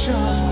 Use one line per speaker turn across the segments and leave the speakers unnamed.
这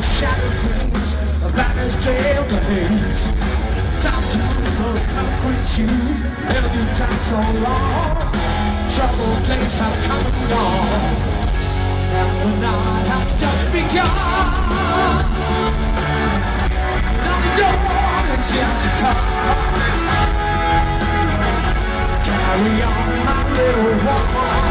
of shattered dreams, of lightning's trail to haze. Top to the earth, concrete shoes, held you tight so long. Trouble place have come and gone, and the night has just begun. Now the dawn is yet to come. Carry on, my little one.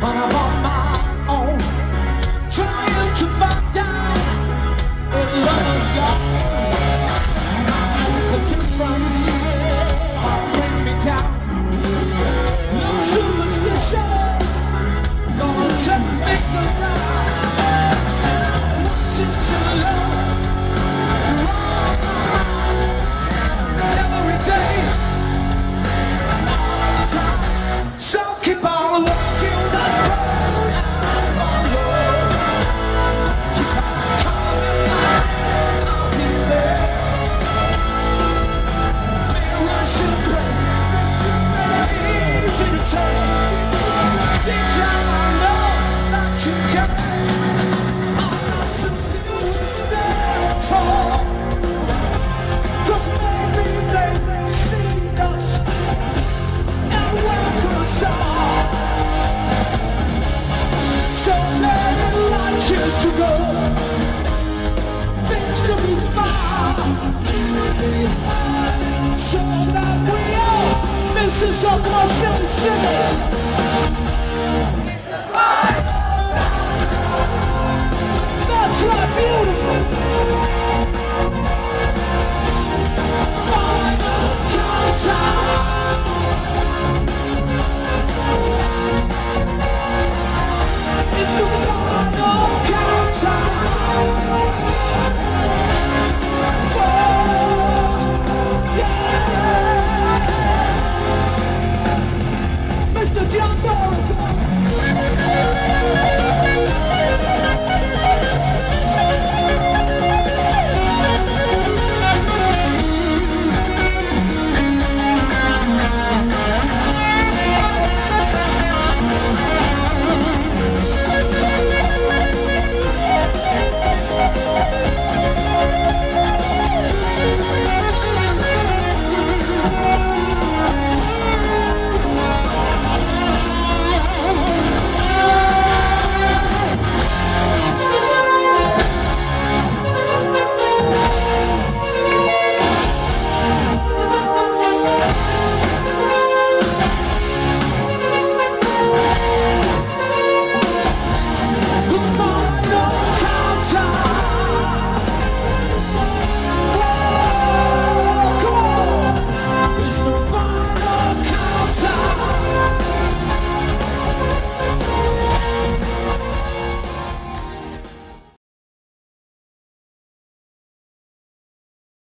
When I'm on my own, trying to find out. This come on, send it, it.